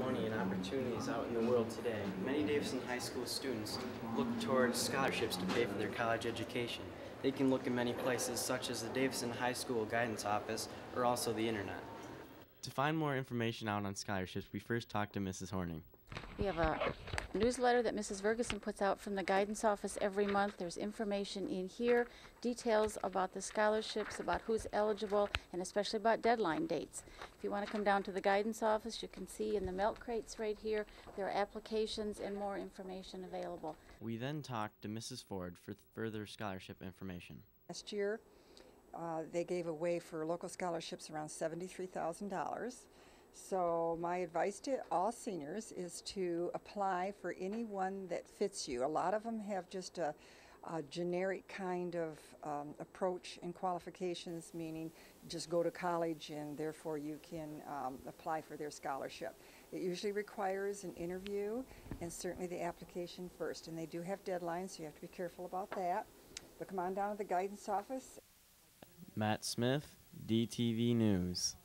money and opportunities out in the world today, many Davison High School students look towards scholarships to pay for their college education. They can look in many places, such as the Davison High School Guidance Office or also the internet. To find more information out on scholarships, we first talked to Mrs. Horning. We have a newsletter that Mrs. Ferguson puts out from the guidance office every month. There's information in here, details about the scholarships, about who's eligible, and especially about deadline dates. If you want to come down to the guidance office, you can see in the milk crates right here, there are applications and more information available. We then talked to Mrs. Ford for further scholarship information. Last year, uh, they gave away for local scholarships around $73,000. So my advice to all seniors is to apply for any one that fits you. A lot of them have just a, a generic kind of um, approach and qualifications, meaning just go to college and therefore you can um, apply for their scholarship. It usually requires an interview and certainly the application first. And they do have deadlines, so you have to be careful about that. But come on down to the guidance office Matt Smith, DTV News.